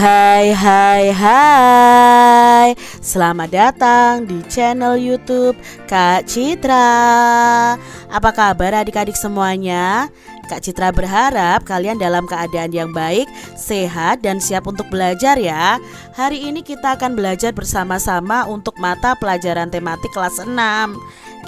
Hai hai hai Selamat datang di channel youtube Kak Citra Apa kabar adik-adik semuanya? Kak Citra berharap kalian dalam keadaan yang baik, sehat dan siap untuk belajar ya. Hari ini kita akan belajar bersama-sama untuk mata pelajaran tematik kelas 6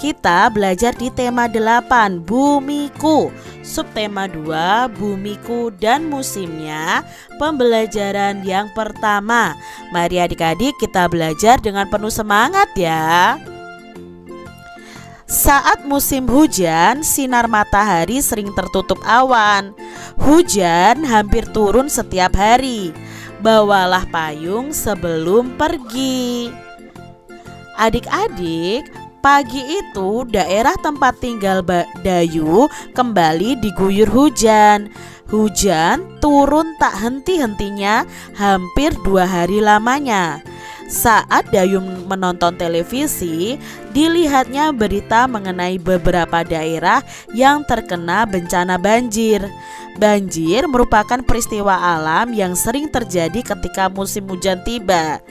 kita belajar di tema 8 Bumiku. Subtema 2 Bumiku dan musimnya Pembelajaran yang pertama. Mari adik-adik kita belajar dengan penuh semangat ya saat musim hujan, sinar matahari sering tertutup awan. Hujan hampir turun setiap hari. Bawalah payung sebelum pergi. Adik-adik, Pagi itu daerah tempat tinggal Dayu kembali diguyur hujan Hujan turun tak henti-hentinya hampir dua hari lamanya saat Dayu menonton televisi, dilihatnya berita mengenai beberapa daerah yang terkena bencana banjir. Banjir merupakan peristiwa alam yang sering terjadi ketika musim hujan tiba.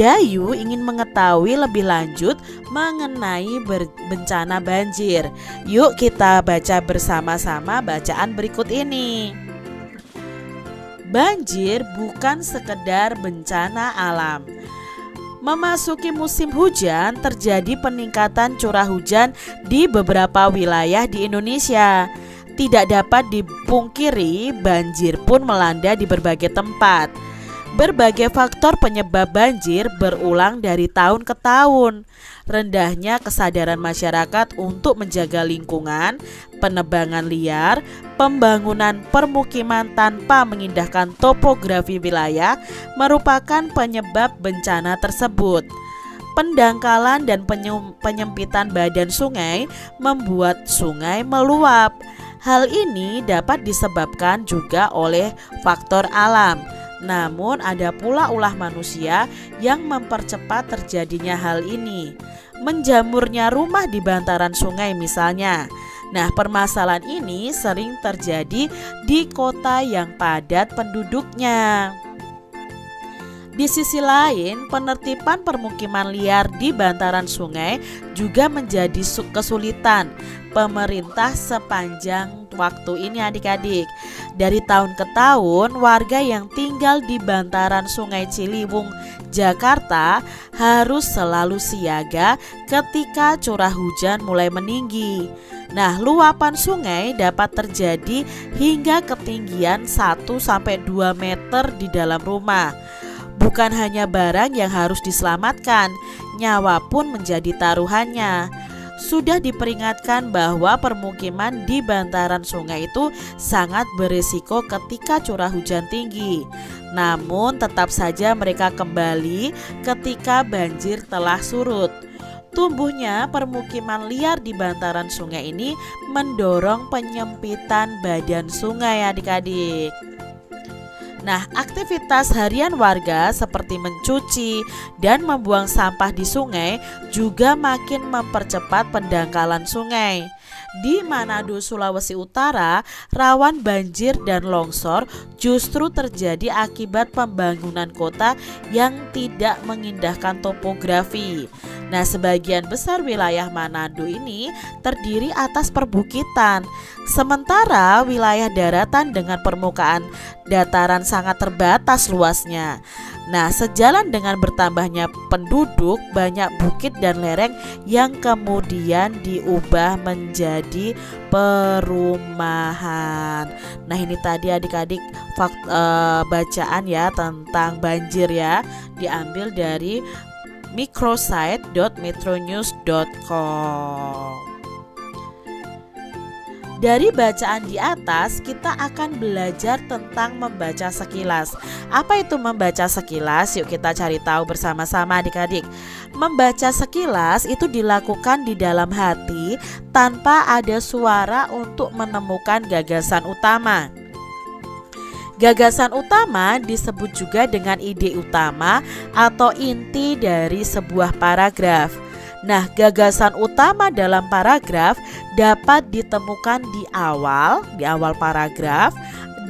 Dayu ingin mengetahui lebih lanjut mengenai bencana banjir. Yuk kita baca bersama-sama bacaan berikut ini. Banjir bukan sekedar bencana alam. Memasuki musim hujan, terjadi peningkatan curah hujan di beberapa wilayah di Indonesia. Tidak dapat dipungkiri, banjir pun melanda di berbagai tempat. Berbagai faktor penyebab banjir berulang dari tahun ke tahun. Rendahnya kesadaran masyarakat untuk menjaga lingkungan, penebangan liar, pembangunan permukiman tanpa mengindahkan topografi wilayah merupakan penyebab bencana tersebut. Pendangkalan dan penyempitan badan sungai membuat sungai meluap. Hal ini dapat disebabkan juga oleh faktor alam namun ada pula ulah manusia yang mempercepat terjadinya hal ini. Menjamurnya rumah di bantaran sungai misalnya. Nah, permasalahan ini sering terjadi di kota yang padat penduduknya. Di sisi lain, penertiban permukiman liar di bantaran sungai juga menjadi kesulitan pemerintah sepanjang waktu ini adik-adik. Dari tahun ke tahun, warga yang tinggal di bantaran Sungai Ciliwung, Jakarta harus selalu siaga ketika curah hujan mulai meninggi. Nah, luapan sungai dapat terjadi hingga ketinggian 1 sampai 2 meter di dalam rumah. Bukan hanya barang yang harus diselamatkan, nyawa pun menjadi taruhannya. Sudah diperingatkan bahwa permukiman di bantaran sungai itu sangat berisiko ketika curah hujan tinggi. Namun, tetap saja mereka kembali ketika banjir telah surut. Tumbuhnya permukiman liar di bantaran sungai ini mendorong penyempitan badan sungai adik-adik. Nah, aktivitas harian warga seperti mencuci dan membuang sampah di sungai juga makin mempercepat pendangkalan sungai. Di Manado, Sulawesi Utara, rawan banjir dan longsor justru terjadi akibat pembangunan kota yang tidak mengindahkan topografi. Nah, sebagian besar wilayah Manado ini terdiri atas perbukitan, sementara wilayah daratan dengan permukaan dataran sangat terbatas luasnya. Nah, sejalan dengan bertambahnya penduduk, banyak bukit dan lereng yang kemudian diubah menjadi perumahan. Nah, ini tadi adik-adik e, bacaan ya tentang banjir ya, diambil dari microsite.metronews.com Dari bacaan di atas, kita akan belajar tentang membaca sekilas. Apa itu membaca sekilas? Yuk kita cari tahu bersama-sama adik-adik. Membaca sekilas itu dilakukan di dalam hati tanpa ada suara untuk menemukan gagasan utama. Gagasan utama disebut juga dengan ide utama atau inti dari sebuah paragraf. Nah, gagasan utama dalam paragraf dapat ditemukan di awal, di awal paragraf,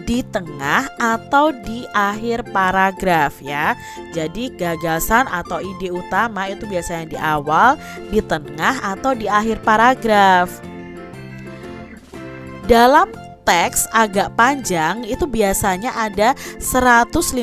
di tengah atau di akhir paragraf ya. Jadi gagasan atau ide utama itu biasanya di awal, di tengah atau di akhir paragraf. Dalam teks agak panjang itu biasanya ada 150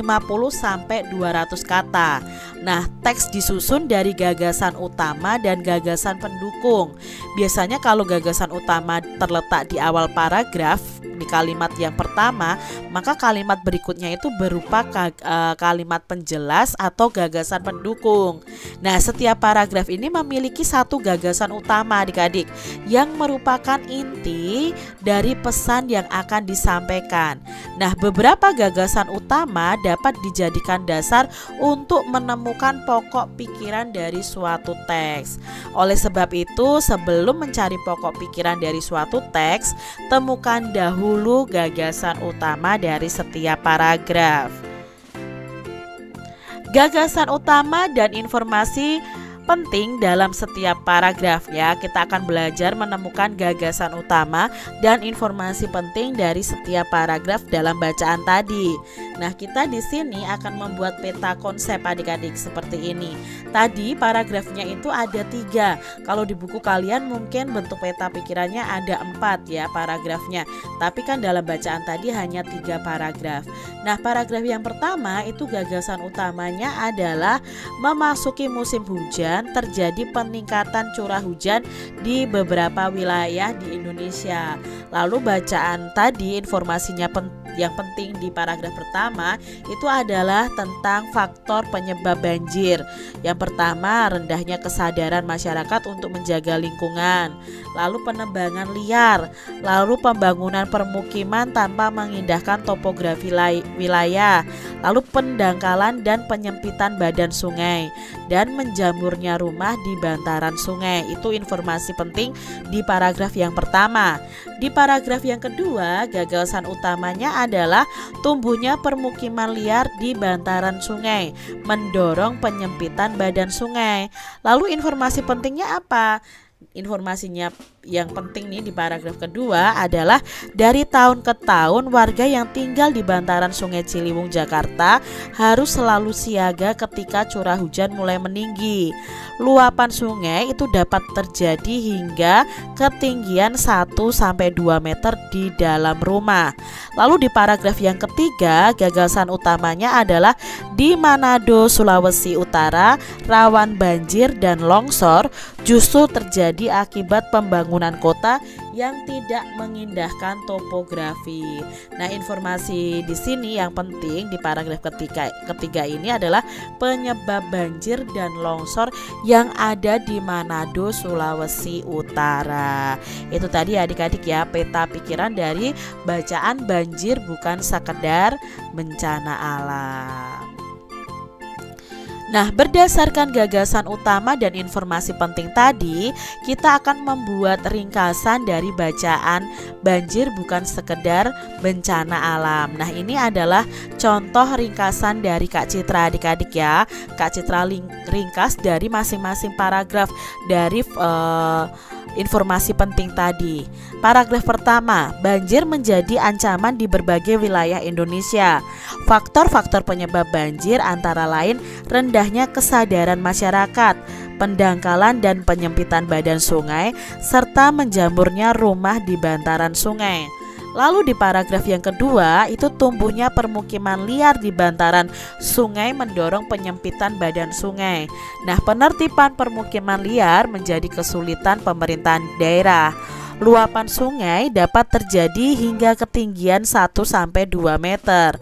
sampai 200 kata. Nah, teks disusun dari gagasan utama dan gagasan pendukung. Biasanya kalau gagasan utama terletak di awal paragraf di kalimat yang pertama, maka kalimat berikutnya itu berupa e, kalimat penjelas atau gagasan pendukung. Nah, setiap paragraf ini memiliki satu gagasan utama adik-adik yang merupakan inti dari pesan yang akan disampaikan. Nah, beberapa gagasan utama dapat dijadikan dasar untuk menemukan pokok pikiran dari suatu teks. Oleh sebab itu, sebelum mencari pokok pikiran dari suatu teks, temukan dahulu gagasan utama dari setiap paragraf. Gagasan utama dan informasi penting dalam setiap paragraf ya. Kita akan belajar menemukan gagasan utama dan informasi penting dari setiap paragraf dalam bacaan tadi. Nah, kita di sini akan membuat peta konsep adik-adik seperti ini. Tadi paragrafnya itu ada tiga. Kalau di buku kalian mungkin bentuk peta pikirannya ada empat ya paragrafnya. Tapi kan dalam bacaan tadi hanya tiga paragraf. Nah, paragraf yang pertama itu gagasan utamanya adalah memasuki musim hujan terjadi peningkatan curah hujan di beberapa wilayah di Indonesia. Lalu bacaan tadi informasinya penting yang penting di paragraf pertama itu adalah tentang faktor penyebab banjir. Yang pertama, rendahnya kesadaran masyarakat untuk menjaga lingkungan, lalu penebangan liar, lalu pembangunan permukiman tanpa mengindahkan topografi wilayah, lalu pendangkalan dan penyempitan badan sungai, dan menjamurnya rumah di bantaran sungai. Itu informasi penting di paragraf yang pertama. Di paragraf yang kedua, gagasan utamanya adalah tumbuhnya permukiman liar di bantaran sungai, mendorong penyempitan badan sungai. Lalu informasi pentingnya apa? informasinya yang penting nih di paragraf kedua adalah dari tahun ke tahun warga yang tinggal di bantaran Sungai Ciliwung Jakarta harus selalu siaga ketika curah hujan mulai meninggi. Luapan sungai itu dapat terjadi hingga ketinggian 1 sampai 2 meter di dalam rumah. Lalu di paragraf yang ketiga, gagasan utamanya adalah di Manado, Sulawesi Utara, rawan banjir dan longsor justru terjadi akibat pembangunan kota yang tidak mengindahkan topografi. Nah, informasi di sini yang penting di paragraf ketiga, ketiga ini adalah penyebab banjir dan longsor yang ada di Manado, Sulawesi Utara. Itu tadi adik-adik ya peta pikiran dari bacaan banjir bukan sekedar bencana alam. Nah, berdasarkan gagasan utama dan informasi penting tadi, kita akan membuat ringkasan dari bacaan banjir bukan sekedar bencana alam. Nah, ini adalah contoh ringkasan dari Kak Citra adik-adik ya. Kak Citra ringkas dari masing-masing paragraf dari uh, informasi penting tadi. Paragraf pertama, banjir menjadi ancaman di berbagai wilayah Indonesia. Faktor-faktor penyebab banjir antara lain rendahnya kesadaran masyarakat, pendangkalan dan penyempitan badan sungai, serta menjamurnya rumah di bantaran sungai. Lalu di paragraf yang kedua itu tumbuhnya permukiman liar di bantaran sungai mendorong penyempitan badan sungai. Nah, penertiban permukiman liar menjadi kesulitan pemerintahan daerah. Luapan sungai dapat terjadi hingga ketinggian 1 sampai 2 meter.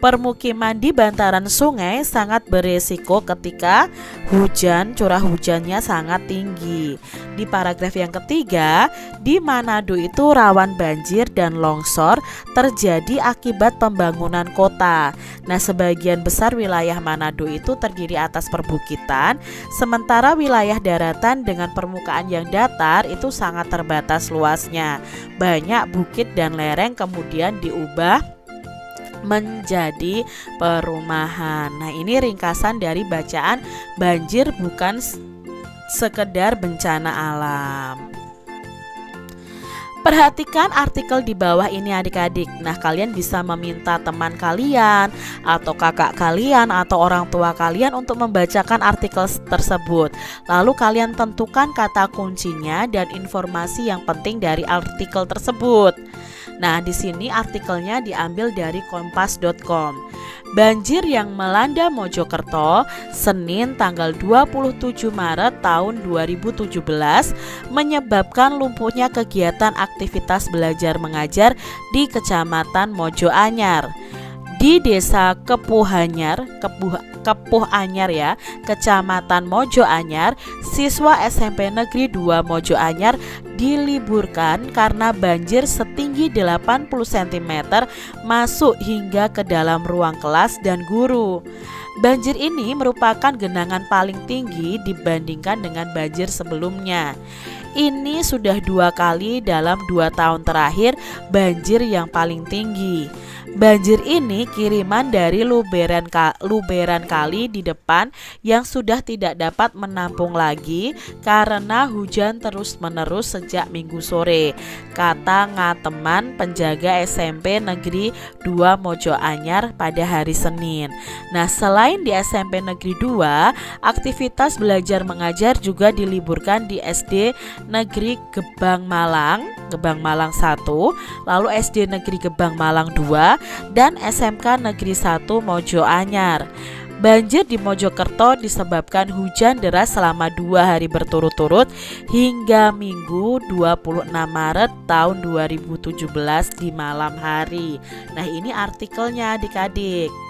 Permukiman di bantaran sungai sangat beresiko ketika hujan curah hujannya sangat tinggi. Di paragraf yang ketiga, di Manado itu rawan banjir dan longsor terjadi akibat pembangunan kota. Nah, sebagian besar wilayah Manado itu terdiri atas perbukitan, sementara wilayah daratan dengan permukaan yang datar itu sangat terbatas luasnya. Banyak bukit dan lereng kemudian diubah menjadi perumahan. Nah, ini ringkasan dari bacaan banjir bukan sekedar bencana alam. Perhatikan artikel di bawah ini adik-adik. Nah, kalian bisa meminta teman kalian atau kakak kalian atau orang tua kalian untuk membacakan artikel tersebut. Lalu kalian tentukan kata kuncinya dan informasi yang penting dari artikel tersebut. Nah, di sini artikelnya diambil dari kompas.com. Banjir yang melanda Mojokerto Senin tanggal 27 Maret tahun 2017 menyebabkan lumpuhnya kegiatan aktivitas belajar mengajar di Kecamatan Mojo Anyar di Desa Kepuhanyar, Kepuh, Kepuh Anyar ya, Kecamatan Mojo Anyar, siswa SMP Negeri 2 Mojo Anyar diliburkan karena banjir setinggi 80 cm masuk hingga ke dalam ruang kelas dan guru. Banjir ini merupakan genangan paling tinggi dibandingkan dengan banjir sebelumnya. Ini sudah dua kali dalam dua tahun terakhir banjir yang paling tinggi. Banjir ini kiriman dari luberan, ka, luberan kali di depan yang sudah tidak dapat menampung lagi karena hujan terus-menerus sejak minggu sore. Kata Ngateman penjaga SMP Negeri 2 Mojo Anyar pada hari Senin. Nah, selain di SMP Negeri 2, aktivitas belajar mengajar juga diliburkan di SD Negeri Gebang Malang, Gebang Malang 1, lalu SD Negeri Gebang Malang 2 dan SMK Negeri 1 Mojo Anyar. Banjir di Mojokerto disebabkan hujan deras selama dua hari berturut-turut hingga Minggu 26 Maret tahun 2017 di malam hari. Nah ini artikelnya adik-adik.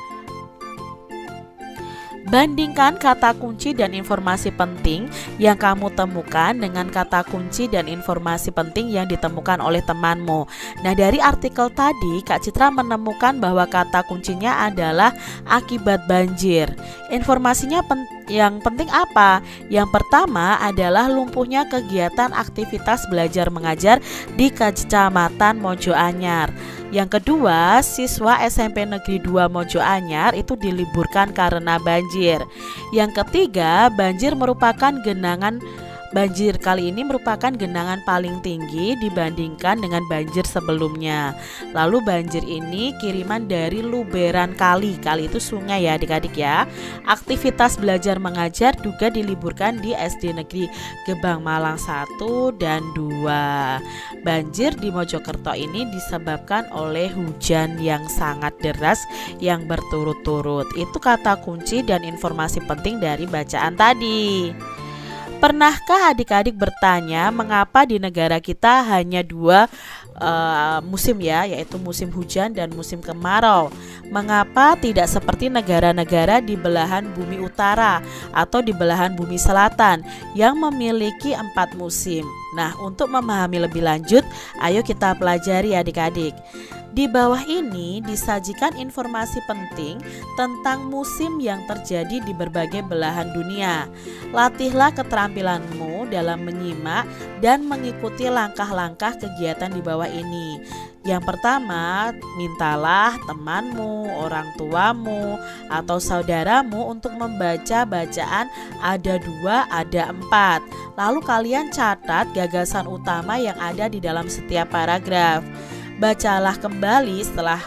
Bandingkan kata kunci dan informasi penting yang kamu temukan dengan kata kunci dan informasi penting yang ditemukan oleh temanmu. Nah, dari artikel tadi, Kak Citra menemukan bahwa kata kuncinya adalah akibat banjir. Informasinya pen yang penting apa? Yang pertama adalah lumpuhnya kegiatan aktivitas belajar mengajar di Kecamatan Mojo Anyar. Yang kedua, siswa SMP Negeri 2 Mojo Anyar itu diliburkan karena banjir. Yang ketiga, banjir merupakan genangan Banjir kali ini merupakan genangan paling tinggi dibandingkan dengan banjir sebelumnya. Lalu banjir ini kiriman dari luberan kali. Kali itu sungai ya adik-adik ya. Aktivitas belajar mengajar juga diliburkan di SD Negeri Gebang Malang 1 dan 2. Banjir di Mojokerto ini disebabkan oleh hujan yang sangat deras yang berturut-turut. Itu kata kunci dan informasi penting dari bacaan tadi. Pernahkah adik-adik bertanya mengapa di negara kita hanya dua uh, musim ya, yaitu musim hujan dan musim kemarau? Mengapa tidak seperti negara-negara di belahan bumi utara atau di belahan bumi selatan yang memiliki empat musim? Nah, untuk memahami lebih lanjut, ayo kita pelajari adik-adik. Di bawah ini disajikan informasi penting tentang musim yang terjadi di berbagai belahan dunia. Latihlah keterampilanmu dalam menyimak dan mengikuti langkah-langkah kegiatan di bawah ini. Yang pertama, mintalah temanmu, orang tuamu, atau saudaramu untuk membaca bacaan ada dua, ada empat. Lalu kalian catat gagasan utama yang ada di dalam setiap paragraf bacalah kembali setelah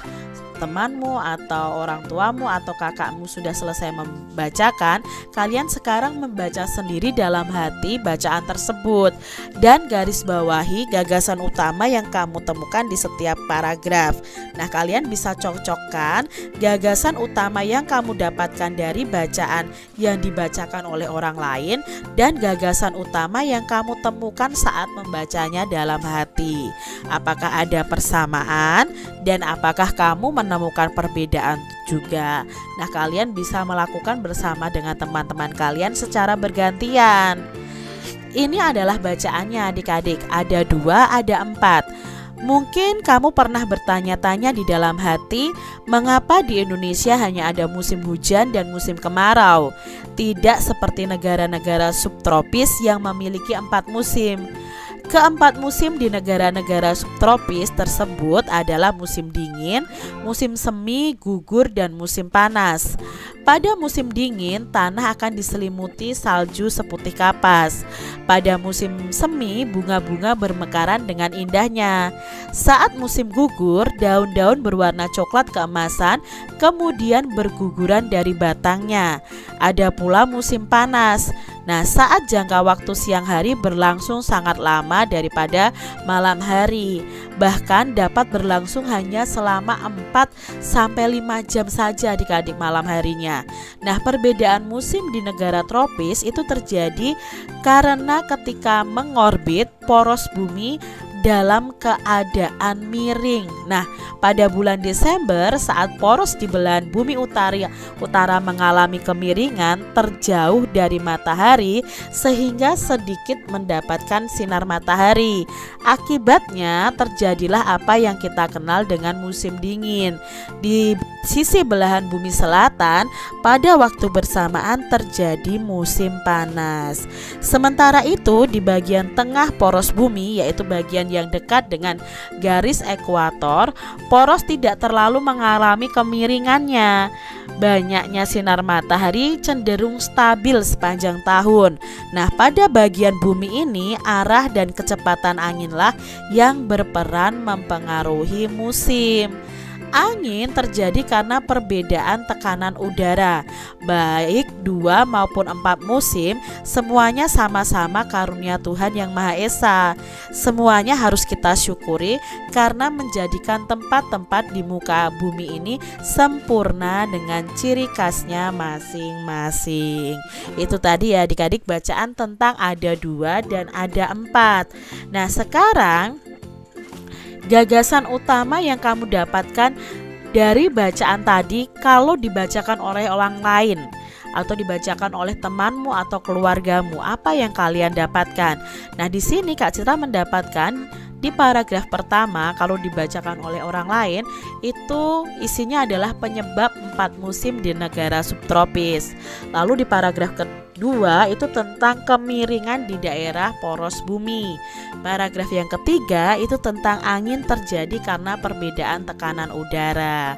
temanmu atau orang tuamu atau kakakmu sudah selesai membacakan, kalian sekarang membaca sendiri dalam hati bacaan tersebut dan garis bawahi gagasan utama yang kamu temukan di setiap paragraf. Nah, kalian bisa cocokkan gagasan utama yang kamu dapatkan dari bacaan yang dibacakan oleh orang lain dan gagasan utama yang kamu temukan saat membacanya dalam hati. Apakah ada persamaan dan apakah kamu menemukan menemukan perbedaan juga. Nah, kalian bisa melakukan bersama dengan teman-teman kalian secara bergantian. Ini adalah bacaannya adik-adik. Ada dua, ada empat. Mungkin kamu pernah bertanya-tanya di dalam hati, mengapa di Indonesia hanya ada musim hujan dan musim kemarau, tidak seperti negara-negara subtropis yang memiliki empat musim. Keempat musim di negara-negara subtropis tersebut adalah musim dingin, musim semi, gugur, dan musim panas. Pada musim dingin, tanah akan diselimuti salju seputih kapas. Pada musim semi, bunga-bunga bermekaran dengan indahnya. Saat musim gugur, daun-daun berwarna coklat keemasan, kemudian berguguran dari batangnya. Ada pula musim panas. Nah, saat jangka waktu siang hari berlangsung sangat lama daripada malam hari. Bahkan dapat berlangsung hanya selama 4 sampai 5 jam saja di adik malam harinya. Nah, perbedaan musim di negara tropis itu terjadi karena ketika mengorbit poros bumi dalam keadaan miring. Nah, pada bulan Desember saat poros di belahan bumi utara utara mengalami kemiringan terjauh dari matahari sehingga sedikit mendapatkan sinar matahari. Akibatnya terjadilah apa yang kita kenal dengan musim dingin. Di sisi belahan bumi selatan pada waktu bersamaan terjadi musim panas. Sementara itu di bagian tengah poros bumi yaitu bagian yang dekat dengan garis ekuator, poros tidak terlalu mengalami kemiringannya. Banyaknya sinar matahari cenderung stabil sepanjang tahun. Nah, pada bagian bumi ini arah dan kecepatan anginlah yang berperan mempengaruhi musim. Angin terjadi karena perbedaan tekanan udara. Baik dua maupun empat musim, semuanya sama-sama karunia Tuhan yang Maha Esa. Semuanya harus kita syukuri karena menjadikan tempat-tempat di muka bumi ini sempurna dengan ciri khasnya masing-masing. Itu tadi ya adik-adik bacaan tentang ada dua dan ada empat. Nah sekarang gagasan utama yang kamu dapatkan dari bacaan tadi kalau dibacakan oleh orang lain atau dibacakan oleh temanmu atau keluargamu apa yang kalian dapatkan. Nah, di sini Kak Citra mendapatkan di paragraf pertama kalau dibacakan oleh orang lain itu isinya adalah penyebab empat musim di negara subtropis. Lalu di paragraf kedua kedua itu tentang kemiringan di daerah poros bumi. Paragraf yang ketiga itu tentang angin terjadi karena perbedaan tekanan udara.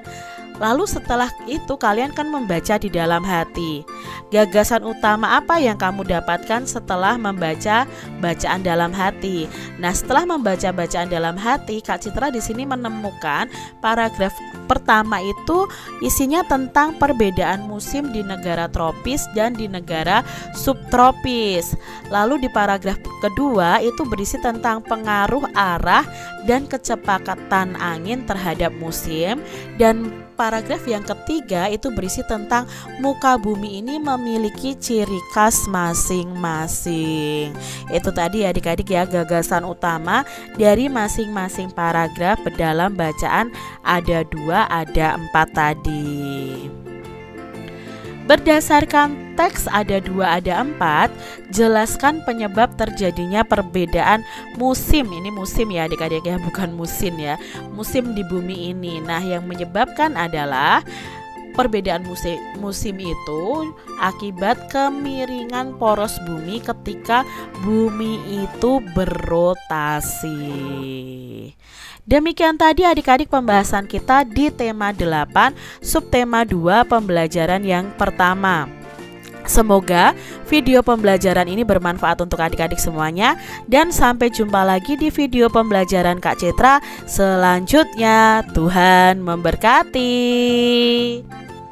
Lalu setelah itu kalian kan membaca di dalam hati. Gagasan utama apa yang kamu dapatkan setelah membaca bacaan dalam hati? Nah, setelah membaca bacaan dalam hati, Kak Citra di sini menemukan paragraf pertama itu isinya tentang perbedaan musim di negara tropis dan di negara subtropis. Lalu di paragraf kedua itu berisi tentang pengaruh arah dan kecepatan angin terhadap musim dan paragraf yang ketiga itu berisi tentang muka bumi ini memiliki ciri khas masing-masing. Itu tadi adik-adik ya gagasan utama dari masing-masing paragraf dalam bacaan ada dua, ada empat tadi. Berdasarkan teks ada dua ada empat Jelaskan penyebab terjadinya perbedaan musim. Ini musim ya adik-adik ya bukan musim ya. Musim di bumi ini. Nah yang menyebabkan adalah perbedaan musim, musim itu akibat kemiringan poros bumi ketika bumi itu berotasi. Demikian tadi adik-adik pembahasan kita di tema 8 subtema 2 pembelajaran yang pertama. Semoga video pembelajaran ini bermanfaat untuk adik-adik semuanya dan sampai jumpa lagi di video pembelajaran Kak Citra selanjutnya. Tuhan memberkati.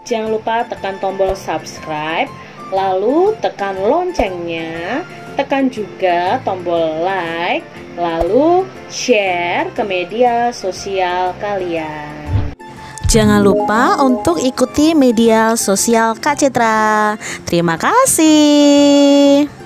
Jangan lupa tekan tombol subscribe, lalu tekan loncengnya, tekan juga tombol like lalu share ke media sosial kalian. Jangan lupa untuk ikuti media sosial Kak Citra. Terima kasih.